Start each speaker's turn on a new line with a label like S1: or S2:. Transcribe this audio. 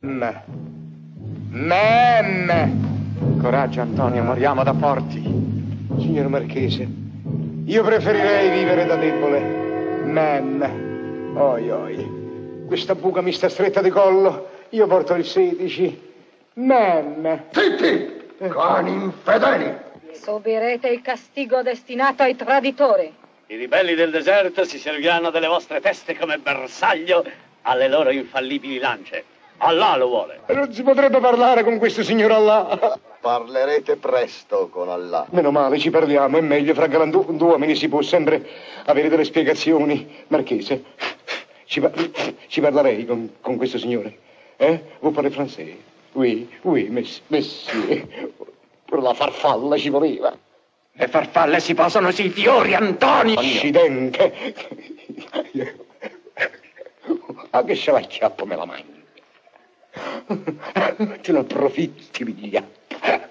S1: Me. Mem.
S2: Coraggio, Antonio, moriamo da forti.
S1: Signor Marchese, io preferirei vivere da debole. Mem. Oi, oi. Questa buca mi sta stretta di collo. Io porto il 16. Mem.
S3: Zitti! Cani infedeli!
S4: Subirete il castigo destinato ai traditori.
S5: I ribelli del deserto si serviranno delle vostre teste come bersaglio alle loro infallibili lance. Allah lo vuole.
S1: Non si potrebbe parlare con questo signor Allah.
S3: Parlerete presto con Allah.
S1: Meno male, ci parliamo. È meglio, fra galantu- due uomini si può sempre avere delle spiegazioni. Marchese, ci, par- ci parlerei con, con questo signore. Eh? Vuoi parlare francese? Oui, oui, mess- monsieur. Per la farfalla ci voleva.
S2: Le farfalle si posano sui fiori, Antonio!
S1: Accidente. A che se la chiappo me la mangio? Ne approfitti, vigliacca.